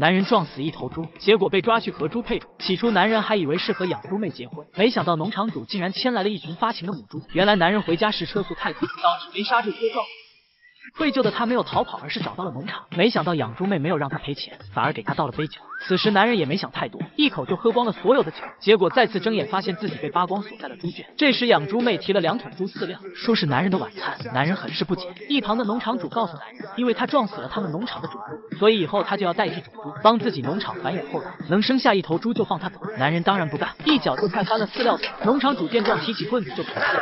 男人撞死一头猪，结果被抓去和猪配种。起初男人还以为是和养猪妹结婚，没想到农场主竟然牵来了一群发情的母猪。原来男人回家时车速太快，导致没刹住车撞。愧疚的他没有逃跑，而是找到了农场。没想到养猪妹没有让他赔钱，反而给他倒了杯酒。此时男人也没想太多，一口就喝光了所有的酒。结果再次睁眼，发现自己被扒光，锁在了猪圈。这时养猪妹提了两桶猪饲料，说是男人的晚餐。男人很是不解。一旁的农场主告诉男人，因为他撞死了他们农场的种猪，所以以后他就要代替种猪，帮自己农场繁衍后代，能生下一头猪就放他走。男人当然不干，一脚就踹翻了饲料桶。农场主见状，提起棍子就捅他了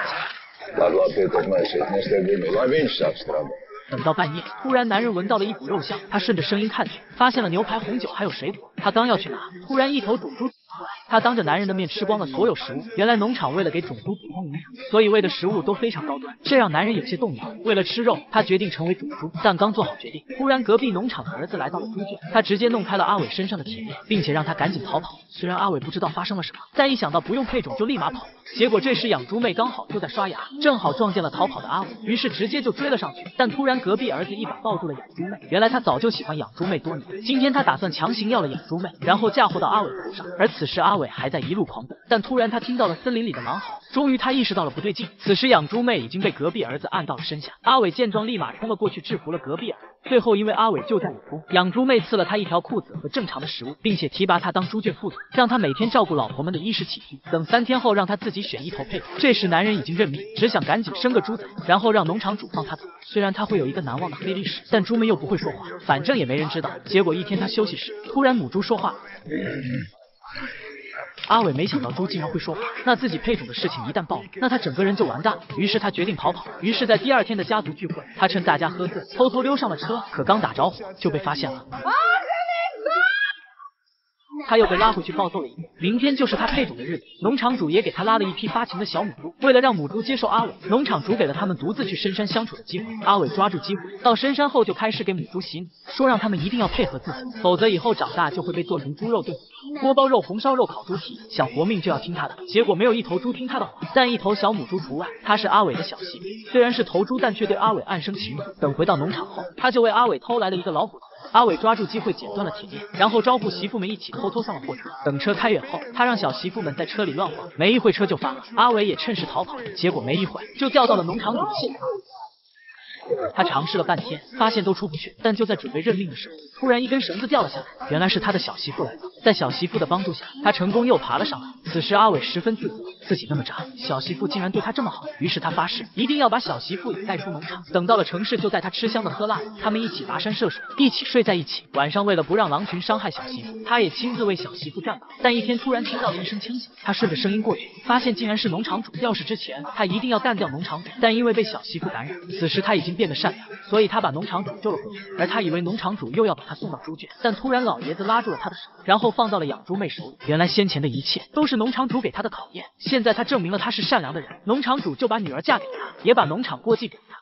等到半夜，突然男人闻到了一股肉香，他顺着声音看去，发现了牛排、红酒还有水果。他刚要去拿，突然一头种猪。他当着男人的面吃光了所有食物。原来农场为了给种猪补充营养，所以喂的食物都非常高端，这让男人有些动摇。为了吃肉，他决定成为种猪。但刚做好决定，突然隔壁农场的儿子来到了猪圈，他直接弄开了阿伟身上的铁链，并且让他赶紧逃跑。虽然阿伟不知道发生了什么，但一想到不用配种就立马跑了。结果这时养猪妹刚好就在刷牙，正好撞见了逃跑的阿伟，于是直接就追了上去。但突然隔壁儿子一把抱住了养猪妹，原来他早就喜欢养猪妹多年，今天他打算强行要了养猪妹，然后嫁祸到阿伟头上。而此时阿伟伟还在一路狂奔，但突然他听到了森林里的狼嚎，终于他意识到了不对劲。此时养猪妹已经被隔壁儿子按到了身下，阿伟见状立马冲了过去制服了隔壁儿子。最后因为阿伟救驾有功，养猪妹赐了他一条裤子和正常的食物，并且提拔他当猪圈副总，让他每天照顾老婆们的衣食起居。等三天后让他自己选一头配种。这时男人已经认命，只想赶紧生个猪仔，然后让农场主放他走。虽然他会有一个难忘的黑历史，但猪妹又不会说话，反正也没人知道。结果一天他休息时，突然母猪说话了。阿伟没想到猪竟然会说话，那自己配种的事情一旦暴露，那他整个人就完蛋了。于是他决定逃跑。于是，在第二天的家族聚会，他趁大家喝醉，偷偷溜上了车。可刚打着火就被发现了。他又被拉回去暴揍了一顿。明天就是他配种的日子，农场主也给他拉了一批发情的小母猪。为了让母猪接受阿伟，农场主给了他们独自去深山相处的机会。阿伟抓住机会，到深山后就开始给母猪洗脑，说让他们一定要配合自己，否则以后长大就会被做成猪肉炖锅包肉、红烧肉、烤猪蹄，想活命就要听他的。结果没有一头猪听他的话，但一头小母猪除外。她是阿伟的小媳妇，虽然是头猪，但却对阿伟暗生情愫。等回到农场后，他就为阿伟偷来了一个老虎头。阿伟抓住机会剪断了铁链，然后招呼媳妇们一起偷偷上了货车。等车开远后，他让小媳妇们在车里乱晃，没一会车就发了。阿伟也趁势逃跑，结果没一会就掉到了农场里的现场。他尝试了半天，发现都出不去，但就在准备认命的时候，突然一根绳子掉了下来，原来是他的小媳妇来了。在小媳妇的帮助下，他成功又爬了上来。此时阿伟十分自责，自己那么渣，小媳妇竟然对他这么好，于是他发誓一定要把小媳妇也带出农场。等到了城市，就带他吃香的喝辣的，他们一起跋山涉水，一起睡在一起。晚上为了不让狼群伤害小媳妇，他也亲自为小媳妇站岗。但一天突然听到了一声枪响，他顺着声音过去，发现竟然是农场主。要是之前他一定要干掉农场主，但因为被小媳妇感染，此时他已经变得善良，所以他把农场主救了回去。而他以为农场主又要把他送到猪圈，但突然老爷子拉住了他的手，然后放到了养猪妹手里。原来先前的一切都是农场主给他的考验，现在他证明了他是善良的人，农场主就把女儿嫁给他，也把农场过继给了他。